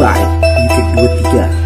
by Titik 23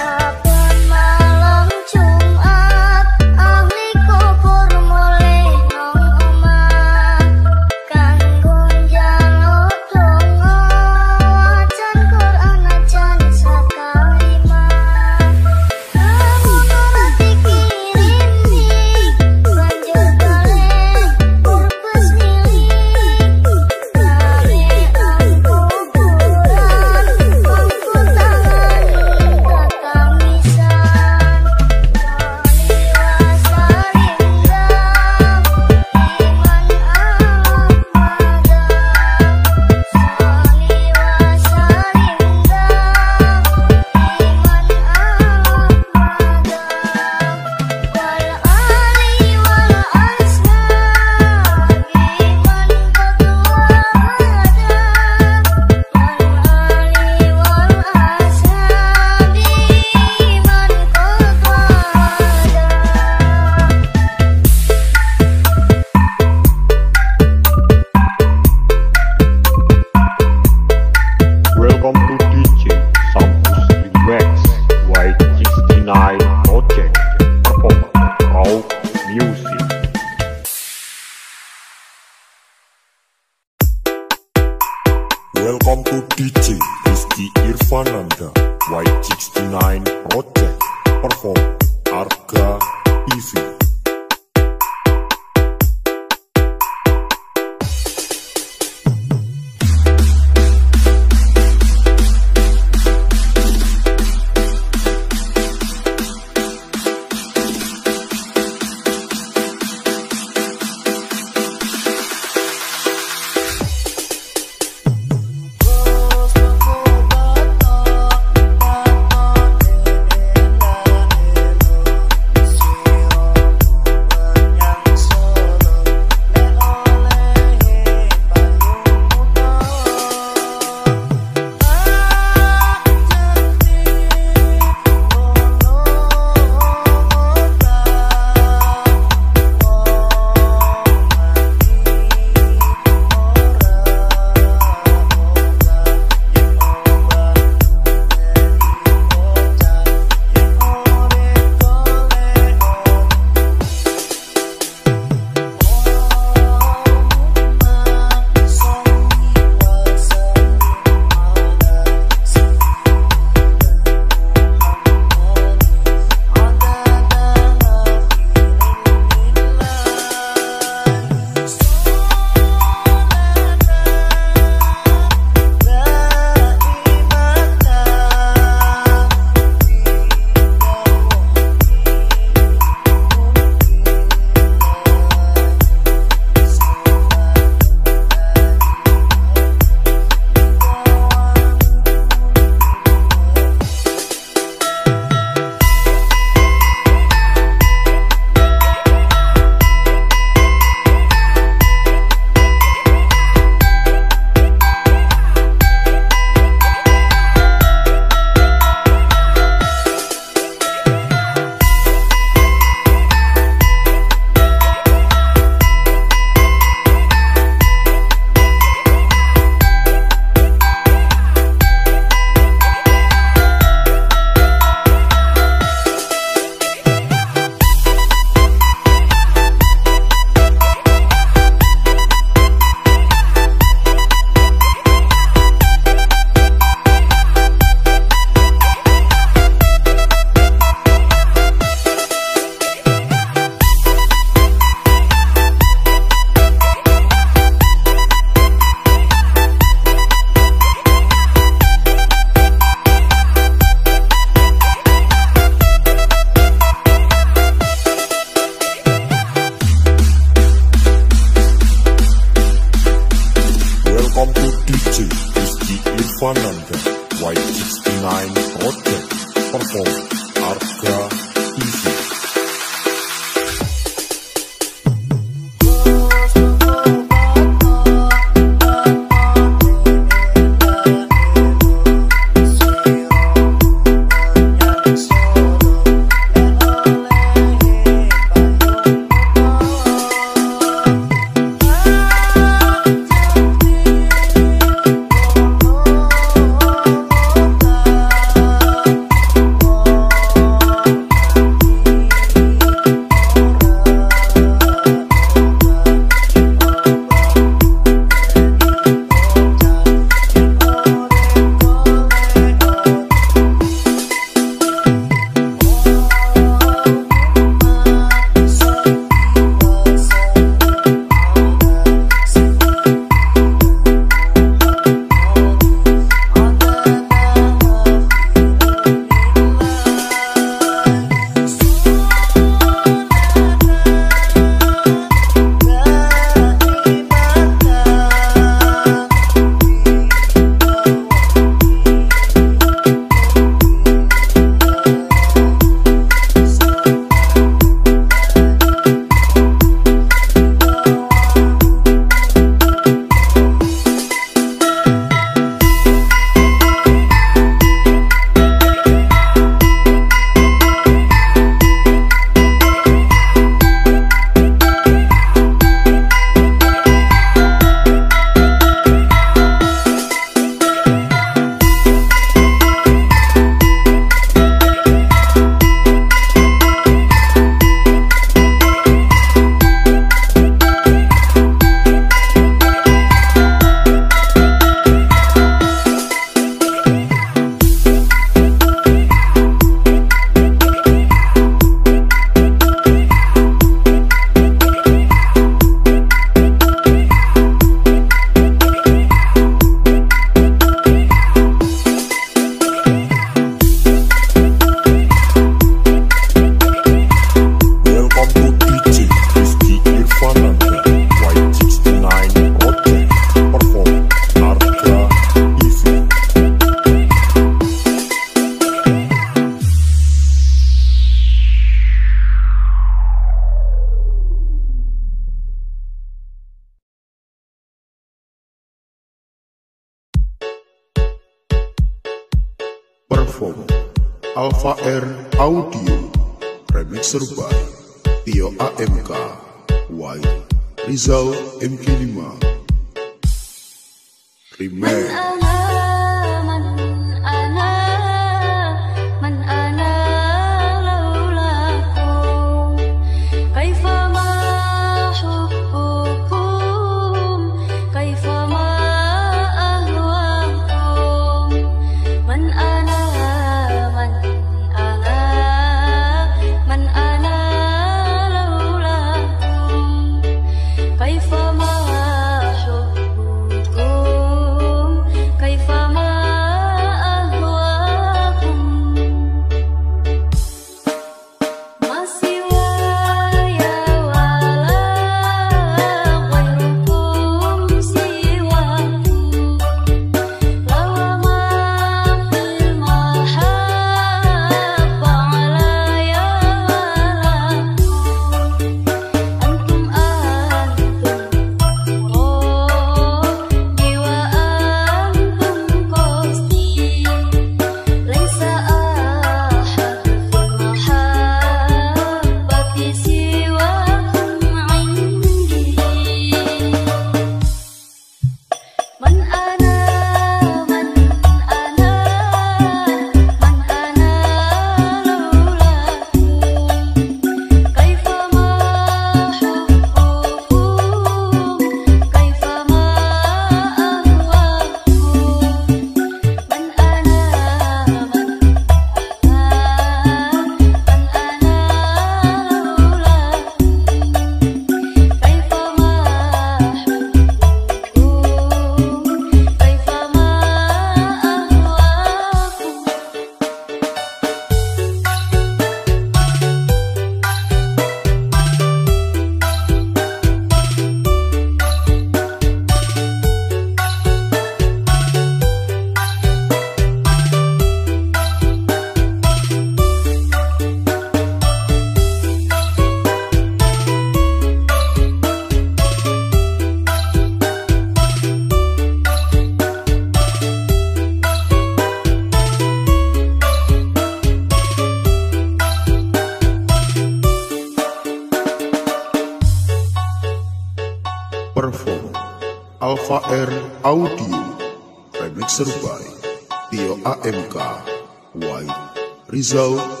so